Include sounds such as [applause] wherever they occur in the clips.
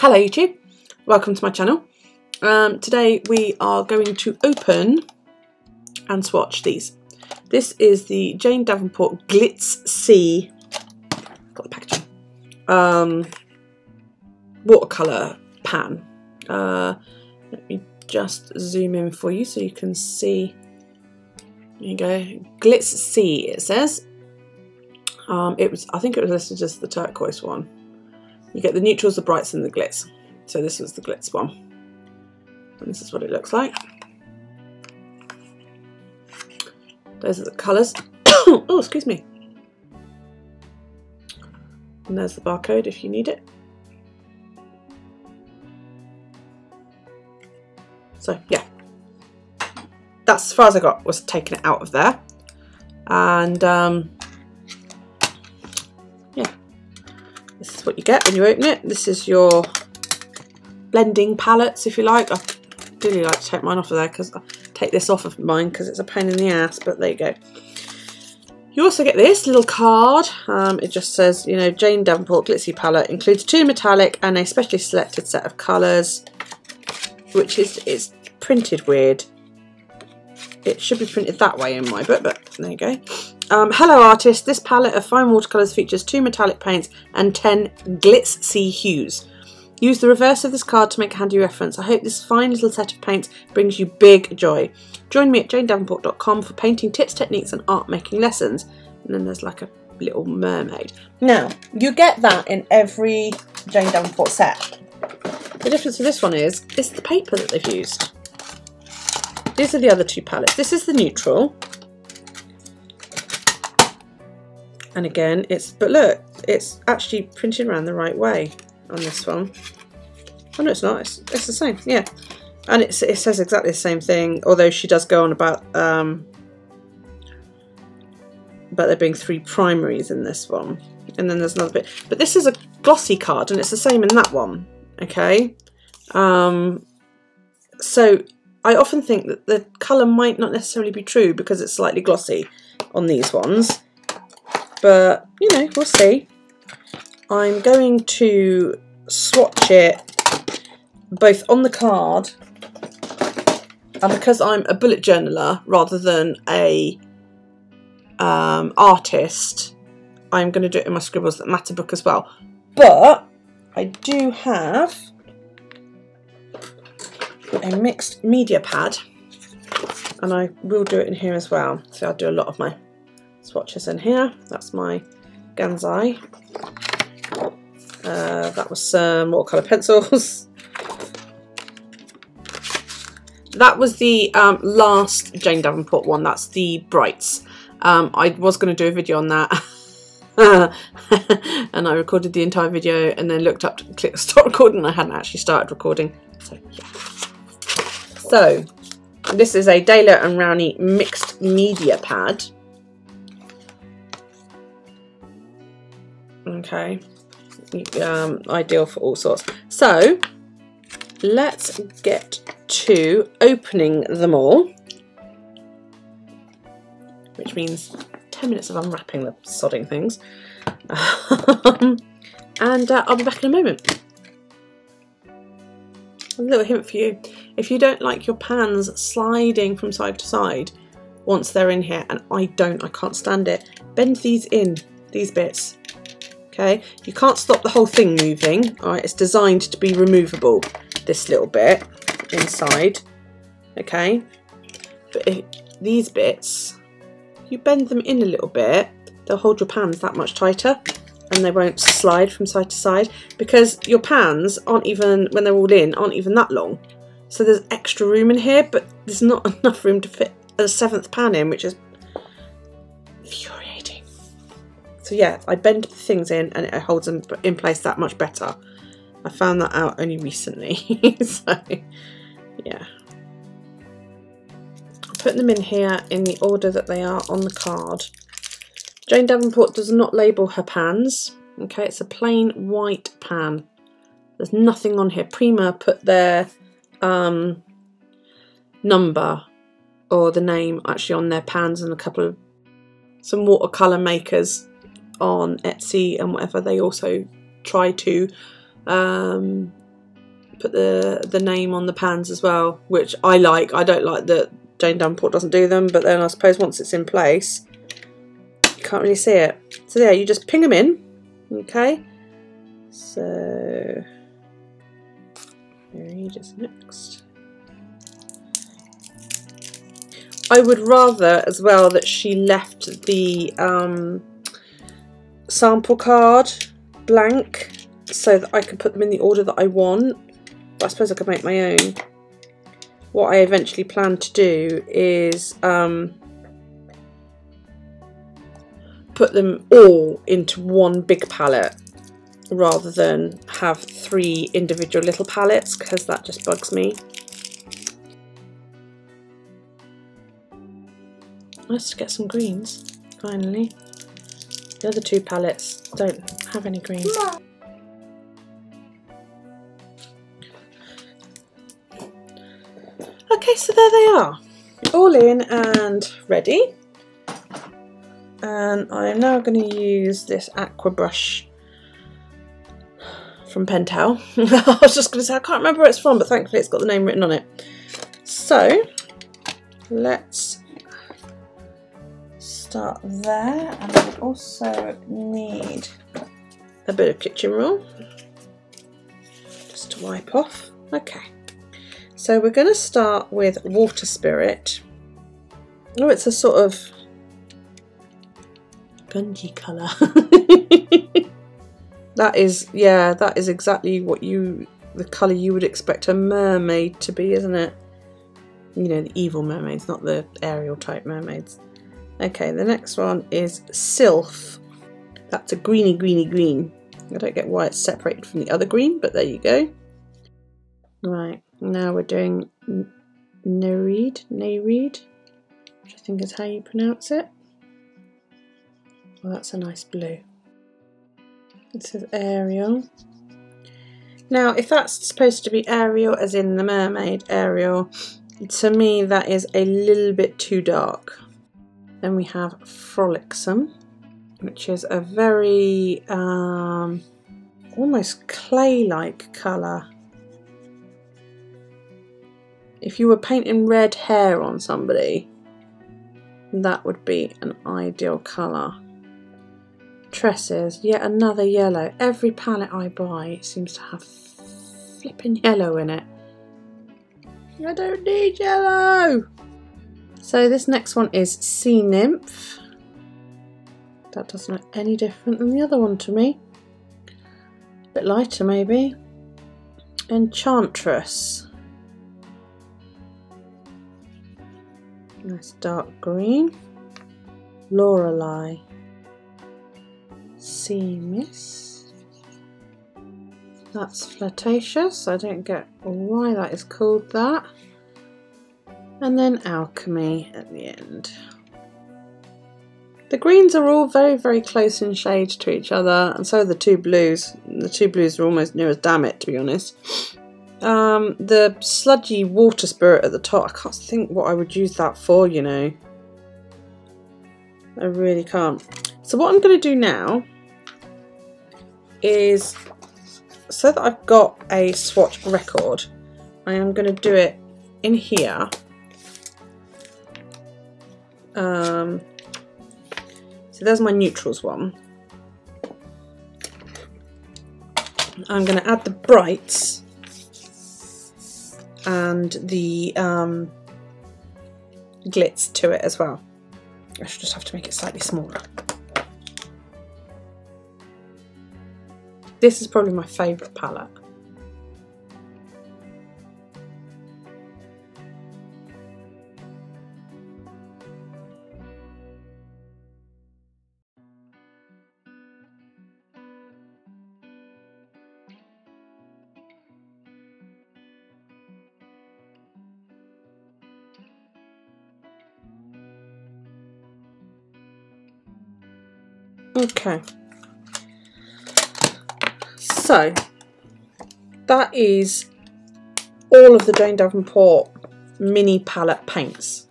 Hello YouTube, welcome to my channel. Um, today we are going to open and swatch these. This is the Jane Davenport Glitz Sea, got the packaging, um, watercolour pan. Uh, let me just zoom in for you so you can see. There you go, Glitz Sea it says. Um, it was, I think it was listed as the turquoise one. You get the neutrals, the brights and the glitz. So this was the glitz one. And this is what it looks like. Those are the colours. [coughs] oh, excuse me. And there's the barcode if you need it. So yeah, that's as far as I got was taking it out of there. And um, get when you open it. This is your blending palettes, if you like. I really like to take mine off of there because I take this off of mine because it's a pain in the ass, but there you go. You also get this little card. Um, it just says, you know, Jane Davenport Glitz Sea Palette includes two metallic and a specially selected set of colours, which is is printed weird. It should be printed that way in my book, but there you go. Um, hello artist, this palette of fine watercolours features two metallic paints and 10 Glitz Sea hues. Use the reverse of this card to make a handy reference. I hope this fine little set of paints brings you big joy. Join me at janedavenport.com for painting tips, techniques and art making lessons. And then there's like a little mermaid. Now, you get that in every Jane Davenport set. The difference with this one is, it's the paper that they've used. These are the other two palettes. This is the neutral, and again it's but look it's actually printed around the right way on this one. Oh no it's not. It's, it's the same. Yeah. And it says exactly the same thing although she does go on about um but there being three primaries in this one. And then there's another bit. But this is a glossy card and it's the same in that one okay? Um so I often think that the colour might not necessarily be true because it's slightly glossy on these ones but you know, we'll see. I'm going to swatch it both on the card and because I'm a bullet journaler rather than a um, artist, I'm going to do it in my Scribbles That Matter book as well. But I do have a mixed media pad and I will do it in here as well. So I'll do a lot of my swatches in here. That's my Gansai. Uh, that was some watercolour [laughs] pencils. that was the um, last Jane Davenport one. That's the Brights. Um, I was going to do a video on that. [laughs] and I recorded the entire video and then looked up to click start recording. I hadn't actually started recording. So, yeah. So, this is a Daler and Rowney mixed media pad. Okay. Um, ideal for all sorts. So let's get to opening them all which means 10 minutes of unwrapping the sodding things. And uh, I'll be back in a moment. A little hint for you. If you don't like your pans sliding from side to side once they're in here and I don't I can't stand it bend these in these bits okay? You can't stop the whole thing moving. All right it's designed to be removable this little bit inside okay? But if these bits you bend them in a little bit they'll hold your pans that much tighter and they won't slide from side to side because your pans aren't even when they're all in aren't even that long. So there's extra room in here but there's not [laughs] enough room to fit a seventh pan in which is so yeah, I bend the things in and it holds them in place that much better. I found that out only recently. [laughs] so yeah. I'm putting them in here in the order that they are on the card. Jane Davenport does not label her pans. Okay, it's a plain white pan. There's nothing on here. Prima put their um, number or the name actually on their pans and a couple of some watercolour makers on Etsy and whatever, they also try to um, put the the name on the pans as well, which I like. I don't like that Jane Davenport doesn't do them, but then I suppose once it's in place, you can't really see it. So yeah, you just ping them in, okay? So, here just next. I would rather as well that she left the um, sample card blank so that I can put them in the order that I want. But I suppose I could make my own. What I eventually plan to do is um, put them all into one big palette rather than have three individual little palettes because that just bugs me. To get some greens, finally. The other two palettes don't have any greens. Okay, so there they are. All in and ready. And I'm now going to use this aqua brush from Pentel. [laughs] I was just going to say, I can't remember where it's from, but thankfully it's got the name written on it. So, let's start there and I also need a bit of kitchen roll just to wipe off. Okay, so we're going to start with Water Spirit. Oh, it's a sort of gungy colour. [laughs] that is, yeah, that is exactly what you, the colour you would expect a mermaid to be, isn't it? You know, the evil mermaids, not the Ariel type mermaids. Okay, the next one is Sylph. That's a greeny, greeny, green. I don't get why it's separated from the other green, but there you go. Right, now we're doing Nereid, Nereid, which I think is how you pronounce it. Well, that's a nice blue. It says Ariel. Now, if that's supposed to be Ariel, as in the mermaid Ariel, to me that is a little bit too dark. Then we have Frolicsome, which is a very um, almost clay-like colour. If you were painting red hair on somebody, that would be an ideal colour. Tresses, yet another yellow. Every palette I buy seems to have flipping yellow in it. I don't need yellow! So this next one is Sea Nymph. That doesn't look any different than the other one to me. A bit lighter maybe. Enchantress. Nice dark green. Lorelei. Sea Mist. That's Flirtatious. I don't get why that is called that and then alchemy at the end. The greens are all very, very close in shade to each other, and so are the two blues. The two blues are almost near as damn it, to be honest. Um, the sludgy water spirit at the top, I can't think what I would use that for, you know. I really can't. So what I'm going to do now is, so that I've got a swatch record, I am going to do it in here um, so there's my neutrals one. I'm going to add the brights and the um, glitz to it as well. I should just have to make it slightly smaller. This is probably my favourite palette. Okay. So, that is all of the Jane Davenport mini palette paints,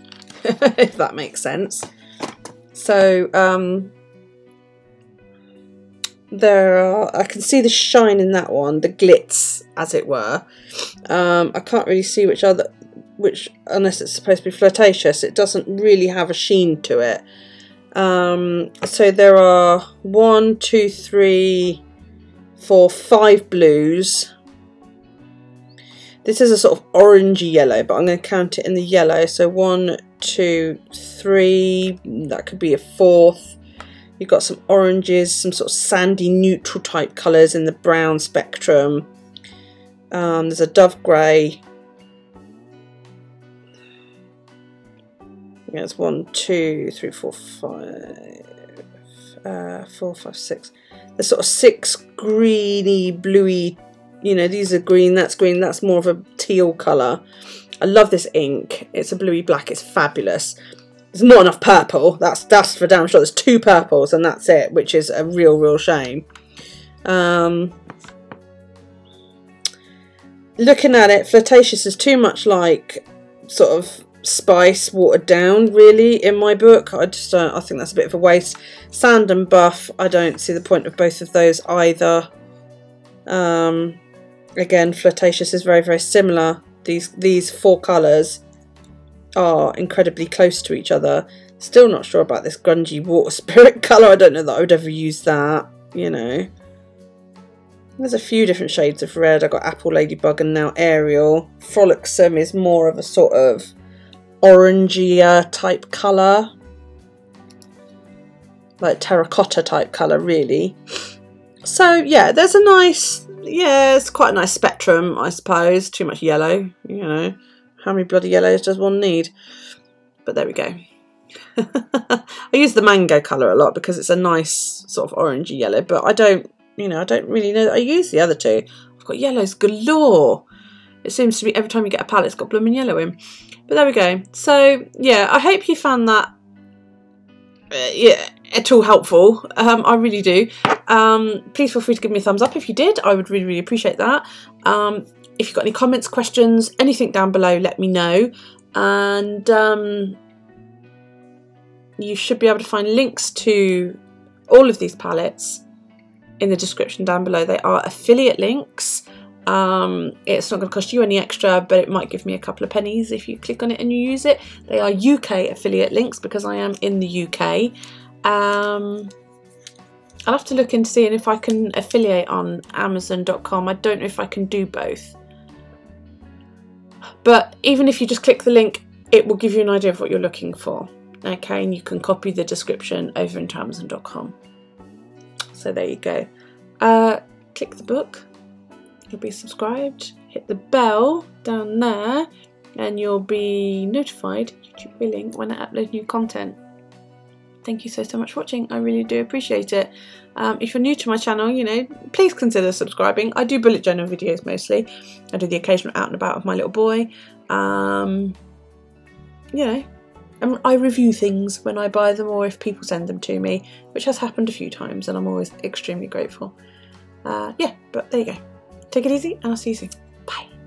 [laughs] if that makes sense. So, um, there are, I can see the shine in that one, the glitz, as it were. Um, I can't really see which other, which, unless it's supposed to be flirtatious, it doesn't really have a sheen to it. Um, so there are one, two, three, four, five blues. This is a sort of orangey yellow, but I'm going to count it in the yellow. So one, two, three, that could be a fourth. You've got some oranges, some sort of sandy neutral type colours in the brown spectrum. Um, there's a dove grey. There's one, two, three, four, five, uh, four, five, six. There's sort of six greeny, bluey, you know, these are green, that's green, that's more of a teal colour. I love this ink. It's a bluey black, it's fabulous. There's not enough purple. That's that's for damn sure. There's two purples and that's it, which is a real, real shame. Um, looking at it, flirtatious is too much like sort of spice watered down. Really, in my book, I just don't. I think that's a bit of a waste. Sand and buff. I don't see the point of both of those either. Um, again, flirtatious is very, very similar. These these four colours are incredibly close to each other. Still not sure about this grungy water [laughs] spirit colour. I don't know that I would ever use that, you know. There's a few different shades of red. I've got Apple Ladybug and now Ariel. Frolicsome is more of a sort of orangier type colour. Like terracotta type colour, really. So, yeah, there's a nice... Yeah, it's quite a nice spectrum, I suppose. Too much yellow, you know. How many bloody yellows does one need? But there we go. [laughs] I use the mango colour a lot because it's a nice sort of orangey yellow, but I don't, you know, I don't really know that I use the other two. I've got yellows galore. It seems to be every time you get a palette, it's got blooming yellow in. But there we go. So, yeah, I hope you found that uh, yeah, at all helpful. Um, I really do. Um, please feel free to give me a thumbs up if you did. I would really, really appreciate that. Um, if you've got any comments, questions, anything down below, let me know. And um, you should be able to find links to all of these palettes in the description down below. They are affiliate links. Um, it's not going to cost you any extra, but it might give me a couple of pennies if you click on it and you use it. They are UK affiliate links because I am in the UK. Um, I'll have to look into seeing if I can affiliate on Amazon.com. I don't know if I can do both. But even if you just click the link, it will give you an idea of what you're looking for. Okay, and you can copy the description over into Amazon.com. So there you go. Uh, click the book, you'll be subscribed, hit the bell down there, and you'll be notified, YouTube willing, when I upload new content. Thank you so, so much for watching. I really do appreciate it. Um, if you're new to my channel, you know, please consider subscribing. I do bullet journal videos mostly. I do the occasional out and about of my little boy. Um, you know, and I review things when I buy them or if people send them to me, which has happened a few times and I'm always extremely grateful. Uh, yeah, but there you go. Take it easy, ah, and I'll see you soon. Bye.